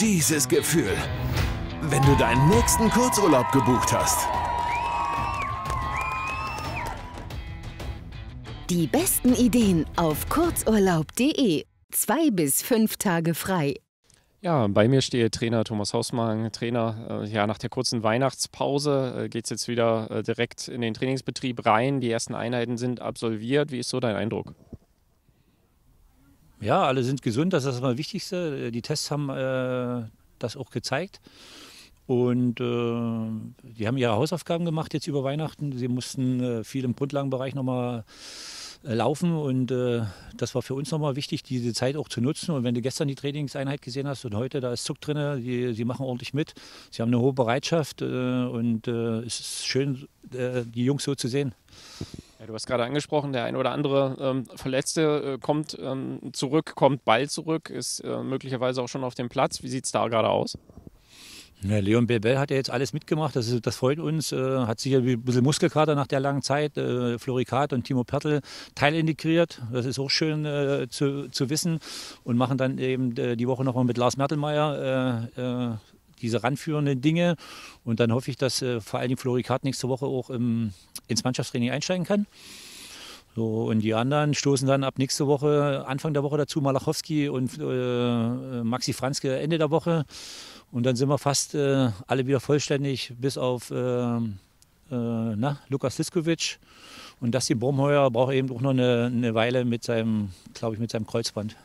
Dieses Gefühl, wenn du deinen nächsten Kurzurlaub gebucht hast. Die besten Ideen auf kurzurlaub.de. Zwei bis fünf Tage frei. Ja, bei mir steht Trainer Thomas Hausmann. Trainer, äh, ja, nach der kurzen Weihnachtspause äh, geht es jetzt wieder äh, direkt in den Trainingsbetrieb rein. Die ersten Einheiten sind absolviert. Wie ist so dein Eindruck? Ja, alle sind gesund, das ist das Wichtigste. Die Tests haben äh, das auch gezeigt. Und äh, die haben ihre Hausaufgaben gemacht jetzt über Weihnachten. Sie mussten äh, viel im Grundlagenbereich nochmal äh, laufen und äh, das war für uns nochmal wichtig, diese Zeit auch zu nutzen. Und wenn du gestern die Trainingseinheit gesehen hast und heute, da ist Zuck drin, die, sie machen ordentlich mit. Sie haben eine hohe Bereitschaft äh, und äh, es ist schön, äh, die Jungs so zu sehen. Ja, du hast gerade angesprochen, der ein oder andere ähm, Verletzte äh, kommt ähm, zurück, kommt bald zurück, ist möglicherweise auch schon auf dem Platz. Wie sieht es da gerade aus? Ja, Leon Bebel hat ja jetzt alles mitgemacht, das, ist, das freut uns. Äh, hat sicher ein bisschen Muskelkater nach der langen Zeit. Äh, Florikat und Timo Pertl teilintegriert. Das ist auch schön äh, zu, zu wissen. Und machen dann eben äh, die Woche nochmal mit Lars Mertelmeier äh, äh, diese ranführenden Dinge. Und dann hoffe ich, dass vor allem Florikat nächste Woche auch im, ins Mannschaftstraining einsteigen kann. So, und die anderen stoßen dann ab nächste Woche, Anfang der Woche dazu, Malachowski und Maxi Franzke Ende der Woche. Und dann sind wir fast äh, alle wieder vollständig, bis auf äh, äh, na, Lukas Liskovic. Und Dusty Bromheuer braucht eben auch noch eine, eine Weile mit seinem, glaube ich, mit seinem Kreuzband.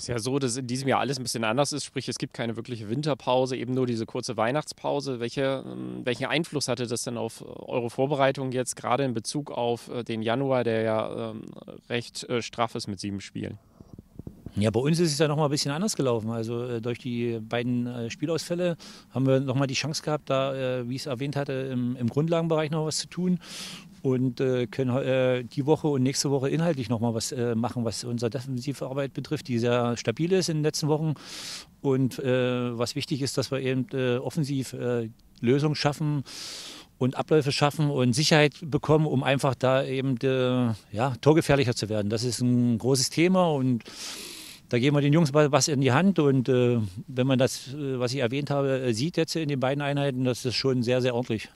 Ist ja so, dass in diesem Jahr alles ein bisschen anders ist, sprich es gibt keine wirkliche Winterpause, eben nur diese kurze Weihnachtspause. Welche, ähm, welchen Einfluss hatte das denn auf eure Vorbereitung jetzt, gerade in Bezug auf äh, den Januar, der ja ähm, recht äh, straff ist mit sieben Spielen? Ja, bei uns ist es ja noch mal ein bisschen anders gelaufen. Also äh, durch die beiden äh, Spielausfälle haben wir noch mal die Chance gehabt, da, äh, wie ich es erwähnt hatte, im, Grundlagenbereich noch was zu tun und äh, können äh, die Woche und nächste Woche inhaltlich noch mal was äh, machen, was unsere defensive Arbeit betrifft, die sehr stabil ist in den letzten Wochen. Und was wichtig ist, dass wir eben offensiv Lösungen schaffen und Abläufe schaffen und Sicherheit bekommen, um einfach da eben ja, torgefährlicher zu werden. Das ist ein großes Thema und da geben wir den Jungs was in die Hand und äh, wenn man das, äh, was ich erwähnt habe, äh, sieht jetzt in den beiden Einheiten, das ist schon sehr, sehr ordentlich.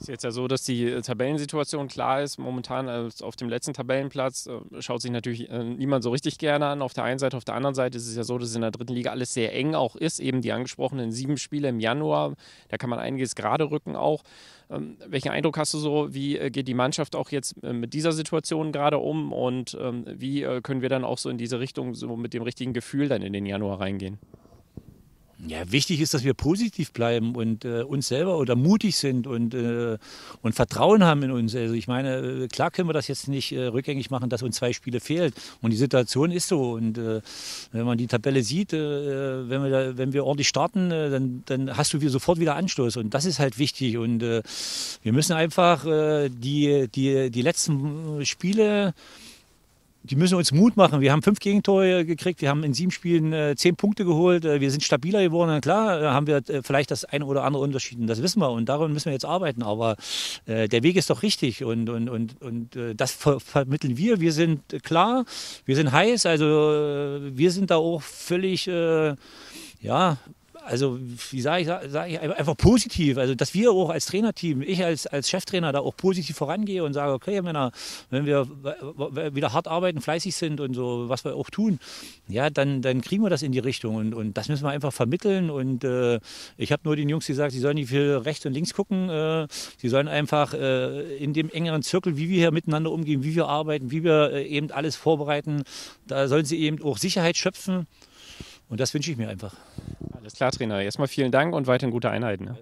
Es ist jetzt ja so, dass die äh, Tabellensituation klar ist. Momentan auf dem letzten Tabellenplatz schaut sich natürlich niemand so richtig gerne an. Auf der einen Seite, auf der anderen Seite ist es ja so, dass in der dritten Liga alles sehr eng auch ist. Eben die angesprochenen sieben Spiele im Januar, da kann man einiges gerade rücken auch. Ähm, welchen Eindruck hast du so, wie äh, geht die Mannschaft auch jetzt äh, mit dieser Situation gerade um und ähm, wie äh, können wir dann auch so in diese Richtung so mit dem richtigen Gefühl dann in den Januar reingehen? Ja, wichtig ist, dass wir positiv bleiben und äh, uns selber oder mutig sind und, äh, und Vertrauen haben in uns. Also ich meine, äh, klar können wir das jetzt nicht äh, rückgängig machen, dass uns zwei Spiele fehlt. Und die Situation ist so. Und äh, wenn man die Tabelle sieht, äh, wenn, wir da, wenn wir ordentlich starten, dann, dann hast du sofort wieder Anstoß. Und das ist halt wichtig. Und wir müssen einfach die, die, die letzten Spiele die müssen uns Mut machen. Wir haben fünf Gegentore gekriegt, wir haben in sieben Spielen äh, zehn Punkte geholt, äh, wir sind stabiler geworden. Und klar, äh, haben wir äh, vielleicht das eine oder andere Unterschied, das wissen wir und daran müssen wir jetzt arbeiten. Aber äh, der Weg ist doch richtig und, und, und, und äh, das ver vermitteln wir. Wir sind klar, wir sind heiß, also wir sind da auch völlig ja, also wie sage ich, sag ich einfach positiv, also dass wir auch als Trainerteam, ich als, als Cheftrainer da auch positiv vorangehe und sage, okay, Männer, wenn wir wieder hart arbeiten, fleißig sind und so, was wir auch tun, ja, dann, dann kriegen wir das in die Richtung. Und, und das müssen wir einfach vermitteln. Und äh, ich habe nur den Jungs gesagt, sie sollen nicht viel rechts und links gucken, äh, sie sollen einfach äh, in dem engeren Zirkel, wie wir hier miteinander umgehen, wie wir arbeiten, wie wir äh, eben alles vorbereiten, da sollen sie eben auch Sicherheit schöpfen und das wünsche ich mir einfach. Alles klar, Trainer. Erstmal vielen Dank und weiterhin gute Einheiten. Ne?